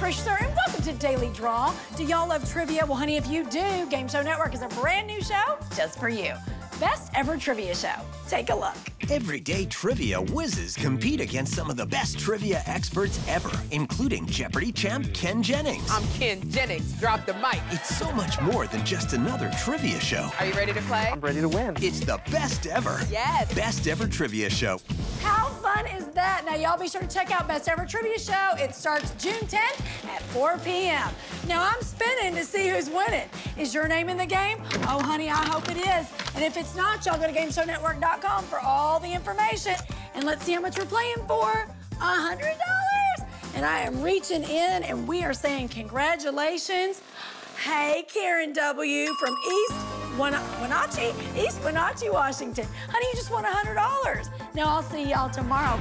Hey Trish Suhr, and welcome to Daily Draw. Do y'all love trivia? Well, honey, if you do, Game Show Network is a brand new show just for you. Best ever trivia show. Take a look. Everyday trivia whizzes compete against some of the best trivia experts ever, including Jeopardy champ Ken Jennings. I'm Ken Jennings. Drop the mic. It's so much more than just another trivia show. Are you ready to play? I'm ready to win. It's the best ever. Yes. Best ever trivia show. How fun is that? Now, y'all be sure to check out Best Ever Trivia Show. It starts June 10th at 4 p.m. Now, I'm spinning to see who's winning. Is your name in the game? Oh, honey, I hope it is. And if it's not, y'all go to GameShowNetwork.com for all the information. And let's see how much we're playing for. $100. And I am reaching in, and we are saying congratulations. Hey, Karen W. from East Wenatchee, East Wenatchee, Washington. Honey, you just won $100. Now, I'll see y'all tomorrow.